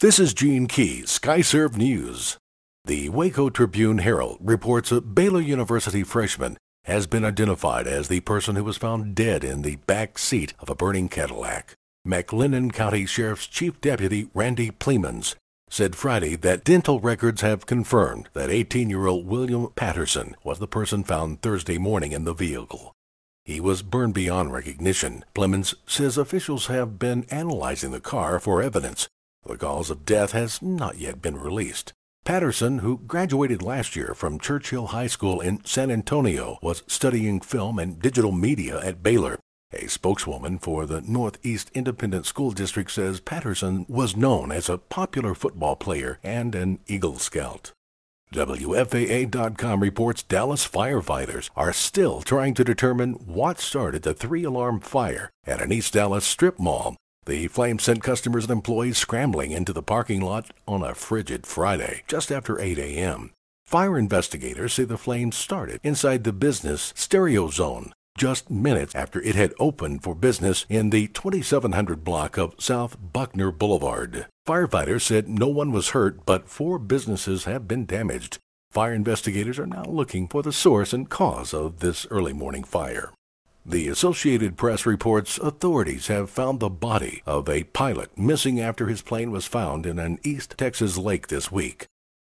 This is Gene Key, SkyServe News. The Waco Tribune Herald reports a Baylor University freshman has been identified as the person who was found dead in the back seat of a burning Cadillac. McLennan County Sheriff's Chief Deputy Randy Plemons said Friday that dental records have confirmed that 18 year old William Patterson was the person found Thursday morning in the vehicle. He was burned beyond recognition. Plemons says officials have been analyzing the car for evidence the cause of death has not yet been released. Patterson, who graduated last year from Churchill High School in San Antonio, was studying film and digital media at Baylor. A spokeswoman for the Northeast Independent School District says Patterson was known as a popular football player and an Eagle Scout. WFAA.com reports Dallas firefighters are still trying to determine what started the three alarm fire at an East Dallas strip mall the flame sent customers and employees scrambling into the parking lot on a frigid Friday, just after 8 a.m. Fire investigators say the flames started inside the business stereo zone just minutes after it had opened for business in the 2700 block of South Buckner Boulevard. Firefighters said no one was hurt, but four businesses have been damaged. Fire investigators are now looking for the source and cause of this early morning fire. The Associated Press reports authorities have found the body of a pilot missing after his plane was found in an East Texas lake this week.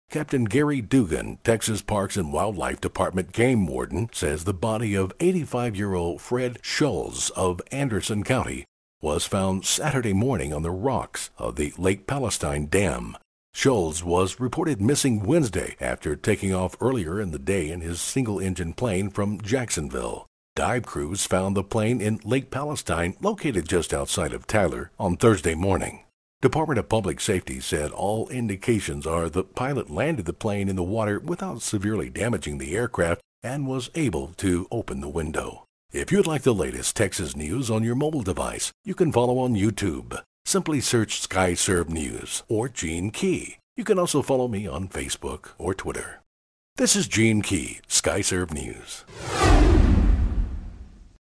Captain Gary Dugan, Texas Parks and Wildlife Department game warden, says the body of 85 year old Fred Schulz of Anderson County was found Saturday morning on the rocks of the Lake Palestine Dam. Schulz was reported missing Wednesday after taking off earlier in the day in his single engine plane from Jacksonville. Dive crews found the plane in Lake Palestine, located just outside of Tyler, on Thursday morning. Department of Public Safety said all indications are the pilot landed the plane in the water without severely damaging the aircraft and was able to open the window. If you'd like the latest Texas news on your mobile device, you can follow on YouTube. Simply search SkyServe News or Gene Key. You can also follow me on Facebook or Twitter. This is Gene Key, SkyServe News.